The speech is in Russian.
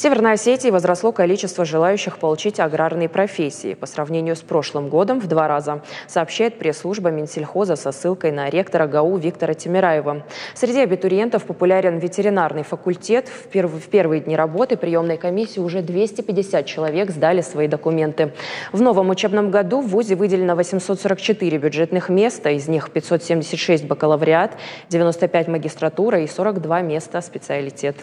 В Северной Осетии возросло количество желающих получить аграрные профессии по сравнению с прошлым годом в два раза, сообщает пресс-служба Минсельхоза со ссылкой на ректора ГАУ Виктора Тимираева. Среди абитуриентов популярен ветеринарный факультет. В, перв... в первые дни работы приемной комиссии уже 250 человек сдали свои документы. В новом учебном году в ВУЗе выделено 844 бюджетных места, из них 576 бакалавриат, 95 магистратура и 42 места специалитет.